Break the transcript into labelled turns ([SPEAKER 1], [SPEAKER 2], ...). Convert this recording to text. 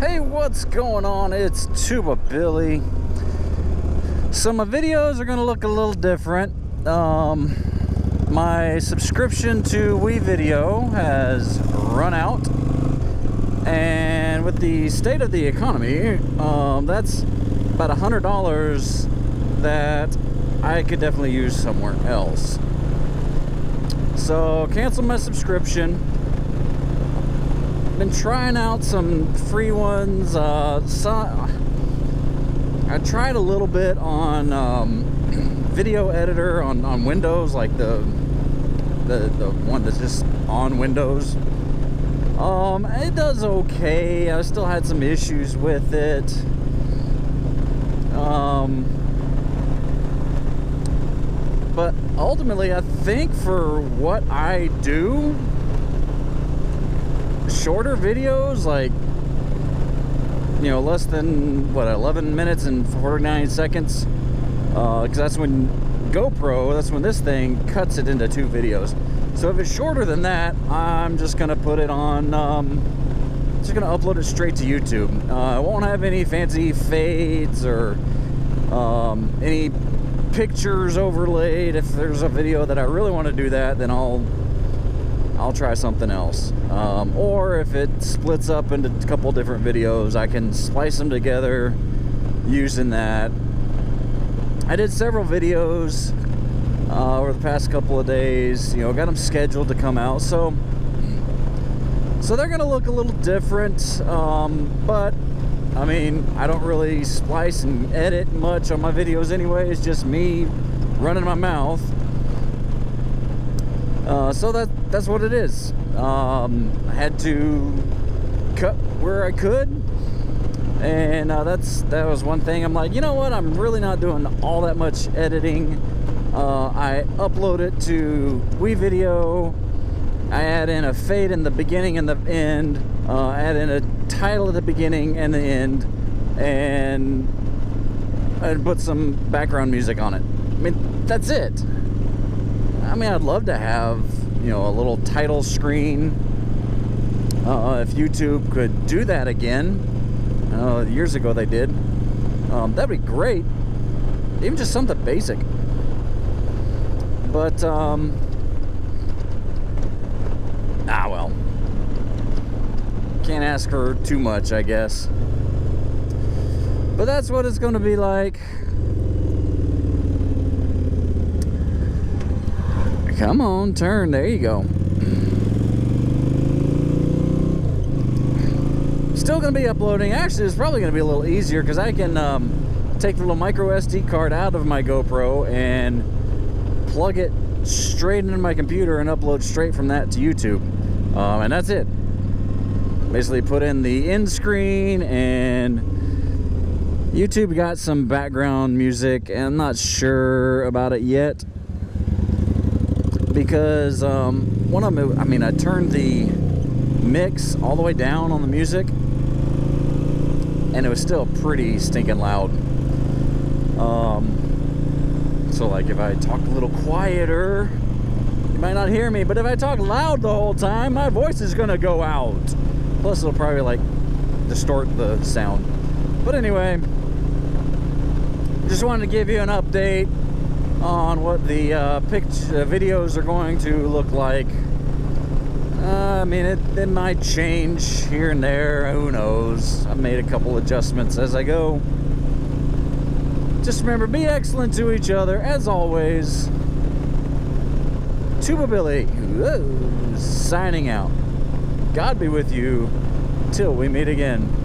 [SPEAKER 1] Hey, what's going on? It's Tuba Billy. So my videos are gonna look a little different. Um, my subscription to WeVideo has run out, and with the state of the economy, um, that's about a hundred dollars that I could definitely use somewhere else. So cancel my subscription been trying out some free ones. Uh, I tried a little bit on um, video editor on, on Windows, like the, the the one that's just on Windows. Um, it does okay. I still had some issues with it. Um, but ultimately, I think for what I do, shorter videos, like you know, less than what 11 minutes and 49 seconds, because uh, that's when GoPro, that's when this thing cuts it into two videos. So if it's shorter than that, I'm just gonna put it on. Um, just gonna upload it straight to YouTube. Uh, I won't have any fancy fades or um, any pictures overlaid. If there's a video that I really want to do that, then I'll I'll try something else. Um, or if it splits up into a couple different videos, I can splice them together using that. I did several videos uh, over the past couple of days. You know, got them scheduled to come out. So, so they're gonna look a little different. Um, but I mean, I don't really splice and edit much on my videos anyway. It's just me running my mouth. Uh, so that that's what it is. Um, I had to cut where I could, and uh, that's that was one thing. I'm like, you know what? I'm really not doing all that much editing. Uh, I upload it to WeVideo. I add in a fade in the beginning and the end. Uh, add in a title at the beginning and the end, and and put some background music on it. I mean, that's it. I mean, I'd love to have you know, a little title screen. Uh, if YouTube could do that again, uh, years ago they did, um, that'd be great. Even just something basic. But, um, ah, well. Can't ask her too much, I guess. But that's what it's going to be like. Come on, turn. There you go. Still going to be uploading. Actually, it's probably going to be a little easier because I can um, take the little micro SD card out of my GoPro and plug it straight into my computer and upload straight from that to YouTube. Um, and that's it. Basically put in the end screen and YouTube got some background music. And I'm not sure about it yet because um, one of them, I mean, I turned the mix all the way down on the music and it was still pretty stinking loud. Um, so like if I talk a little quieter, you might not hear me, but if I talk loud the whole time, my voice is gonna go out. Plus it'll probably like distort the sound. But anyway, just wanted to give you an update on what the uh, pict uh, videos are going to look like. Uh, I mean, it, it might change here and there. Who knows? I've made a couple adjustments as I go. Just remember, be excellent to each other, as always. Tuba Billy, whoa, signing out. God be with you till we meet again.